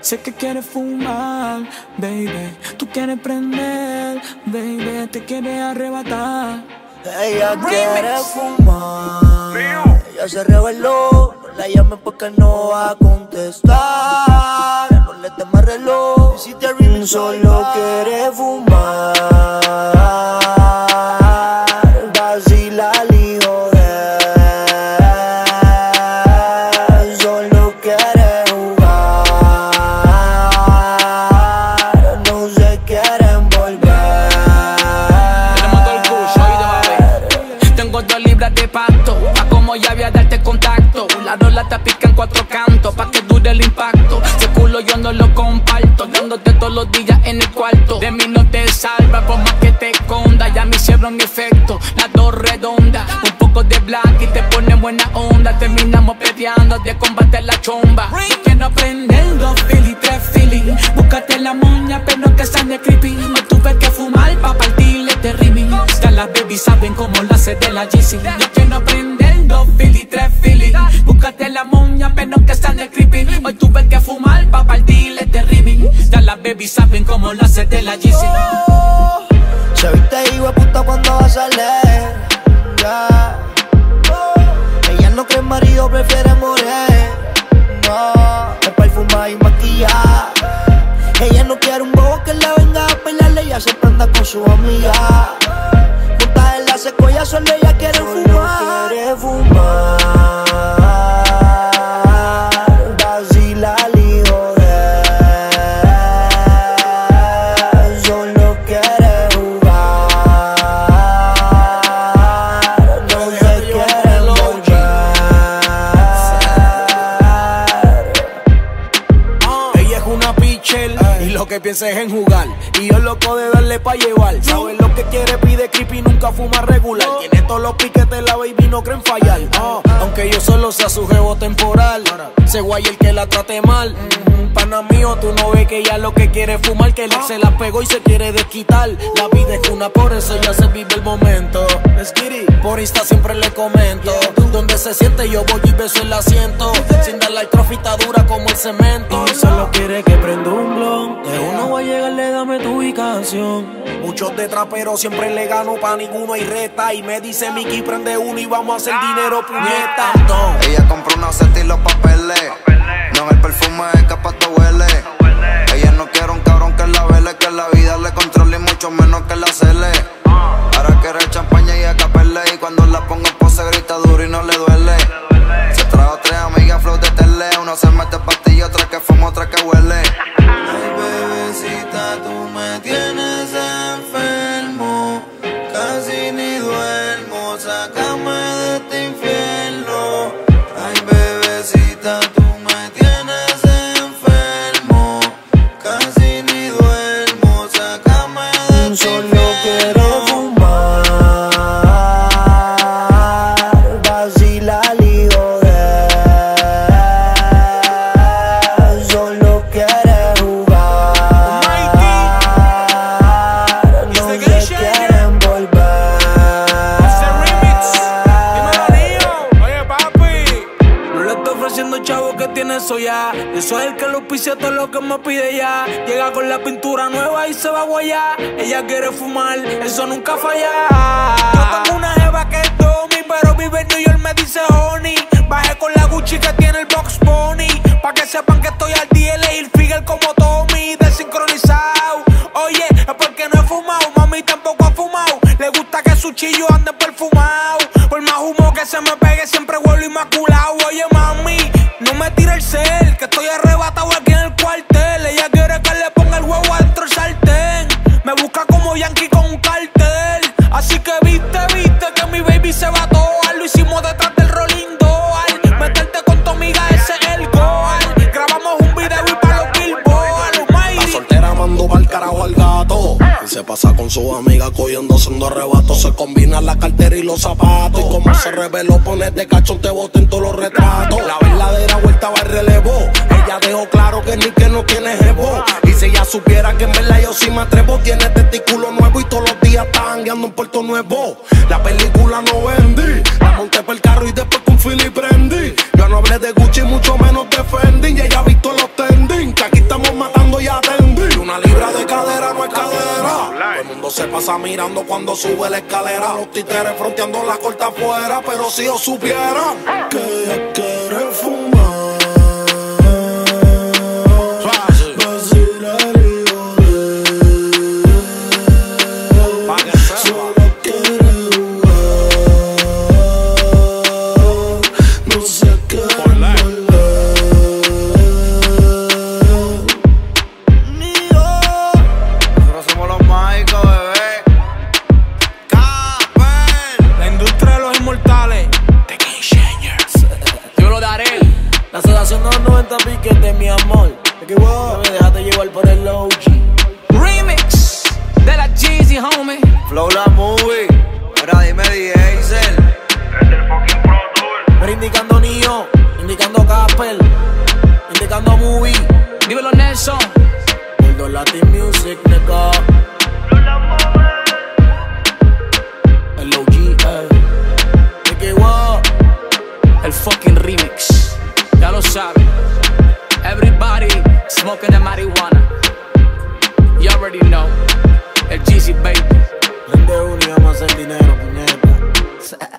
Sé que quieres fumar, baby. Tú quieres prender, baby. Te quieres arrebatar. Ella quiere fumar. Ella se reveló. No la llames porque no va a contestar. No le temas reloj. Solo quiere fumar. Yo no lo comparto. Dándote todos los días en el cuarto. De mí no te salva por más que te esconda. Ya me hicieron efecto, la dos redonda. Un poco de black y te pone buena onda. Terminamos peleando de combate la chomba. Quiero aprender dos fili, tres feeling. Búscate la moña, pero que sane creepy. Me tuve que fumar pa' partirle este rimming. Ya las baby saben cómo la hace de la GC. La moña, pero que sane creepy. Hoy tuve que fumar pa' partirle este rimming. Ya las baby saben cómo la hace de la GC. Se viste hijo puta cuando va a salir. Ella no cree marido, prefiere morir. No, es perfumada y maquillada. Ella no quiere un bobo que la venga a pelearle, ella se prenda con su amiga. Juntas en la secuela, solo ella quiere fumar. Quiere fumar. Pienses en jugar. Y yo loco de darle pa' llevar. Sabes lo que quiere, pide creepy, nunca fuma regular. Tiene todos los piquetes, la baby no creen fallar. Ah, aunque yo solo sea su jevo temporal. Se guay el que la trate mal. Pana mío, tú no ves que ella lo que quiere es fumar. Que el ex se la pegó y se quiere desquitar. La vida es una, por eso ya se vive el momento. Por Insta siempre le comento. Donde se siente, yo voy y beso el asiento. Sin darle al trofita dura como el cemento. Y solo quiere que prenda un blon. De uno va a llegarle, dame tu ubicación. Muchos de traperos siempre le gano, pa' ninguno hay reta. Y me dice Miki, prende uno y vamos a hacer dinero, puñeta. Ella compró una set y los papeles. No, el perfume es capaz te huele. Eso ya. Eso es el que lo pise todo lo que me pide ya. Llega con la pintura nueva y se va a guayar. Ella quiere fumar, eso nunca falla. Yo tengo una jeva que es Tommy, pero vive en New York, me dice honey. Bajé con la Gucci que tiene el box pony. Pa' que sepan que estoy al día y el figure como Tommy, desincronizado. Oye, es porque no he fumado, mami tampoco ha fumado. Le gusta que su chillo tire el cel, que estoy arrebatado aquí en el cuartel. Ella quiere que le ponga el huevo adentro del sartén. Me busca como Yankee con un cartel. Así que Con su amiga cogiendo haciendo arrebatos. Se combina la cartera y los zapatos. Y como se reveló, pones de cachón, te boten en todos los retratos. La verdadera vuelta va al relevo. Ella dejó claro que ni que no tiene jevo. Y si ella supiera que en verdad yo sí me atrevo, tiene testículo nuevo y todos los días está jangueando en Puerto Nuevo. Pasa mirando cuando sube la escalera. Los títeres fronteando la corta afuera. Pero si yo supiera que ella que wow, me dejaste llevar por el OG. Remix de la Jeezy, homie. Flow la movie. Ahora dime Diesel. Pero indicando Nio, indicando Casper, indicando Movie. Dímelo, Nelson. Gordo Latin Music, nigga. Smoking the marijuana. You already know. El GC, baby. Vende uno y vamos a hacer dinero, puñeta.